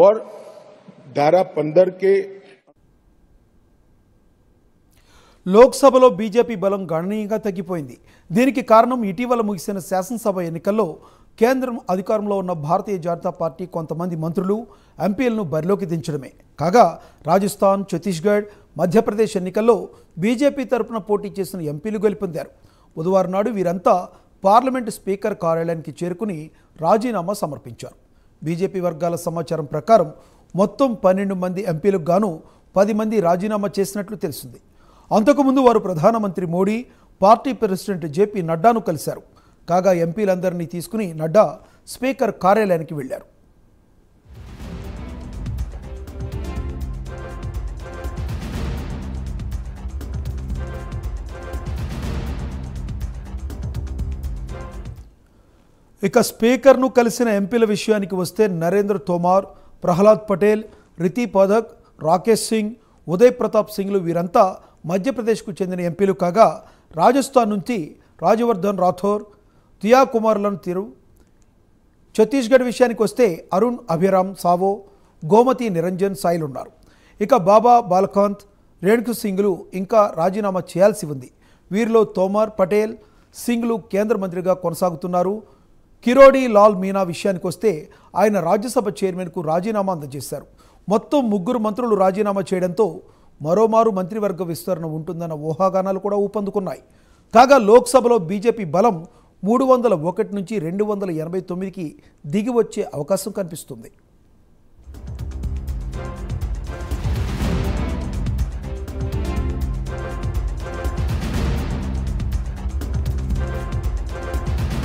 और धारा पंद्रह के లోక్సభలో బీజేపీ బలం గణనీయంగా తగ్గిపోయింది దీనికి కారణం ఇటీవల ముగిసిన శాసనసభ ఎన్నికల్లో కేంద్రం అధికారంలో ఉన్న భారతీయ జనతా పార్టీ కొంతమంది మంత్రులు ఎంపీలను బరిలోకి దించడమే కాగా రాజస్థాన్ ఛత్తీస్గఢ్ మధ్యప్రదేశ్ ఎన్నికల్లో బీజేపీ తరపున పోటీ చేసిన ఎంపీలు గెలుపొందారు బుధవారం నాడు వీరంతా పార్లమెంటు స్పీకర్ కార్యాలయానికి చేరుకుని రాజీనామా సమర్పించారు బీజేపీ వర్గాల సమాచారం ప్రకారం మొత్తం పన్నెండు మంది ఎంపీలకు గాను పది మంది రాజీనామా చేసినట్లు తెలిసింది. అంతకుముందు వారు ప్రధానమంత్రి మోడీ పార్టీ ప్రెసిడెంట్ జేపీ నడ్డాను కలిశారు. కాగా ఎంపీలందరినీ తీసుకుని నడ్డా స్పీకర్ కార్యాలయానికి వెళ్ళారు ఇక స్పీకర్ను కలిసిన ఎంపీల విషయానికి వస్తే నరేంద్ర తోమార్ ప్రహ్లాద్ పటేల్ రితి పథక్ రాకేష్ సింగ్ ఉదయ్ ప్రతాప్ సింగ్లు వీరంతా మధ్యప్రదేశ్కు చెందిన ఎంపీలు కాగా రాజస్థాన్ నుంచి రాజవర్ధన్ రాథోర్ తియా కుమార్లను తిరు. ఛత్తీస్గఢ్ విషయానికి వస్తే అరుణ్ అభిరామ్ సావో గోమతి నిరంజన్ సాయిలు ఉన్నారు. ఇక బాబా బాలకాంత్ రేణుకు సింగ్లు ఇంకా రాజీనామా చేయాల్సి ఉంది. వీరిలో తోమర్ పటేల్ సింగ్లు కేంద్ర మంత్రిగా కొనసాగుతున్నారు. కిరోడి లాల్ మీనా విషయానికి వస్తే ఆయన రాజ్యసభ చైర్మన్కు రాజీనామా అందజేశారు. మొత్తం ముగ్గురు మంత్రులు రాజీనామా చేయడంతో మరోమారు మంత్రివర్గ విస్తరణ ఉంటుందన్న ఊహాగానాలు కూడా ఊపందుకున్నాయి. కాగా లోక్సభలో బీజేపీ బలం మూడు వందల ఒకటి నుంచి రెండు వందల ఎనభై తొమ్మిదికి దిగి వచ్చే అవకాశం కనిపిస్తుంది.